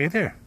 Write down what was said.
Hey there.